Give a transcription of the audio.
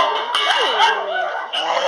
Oh,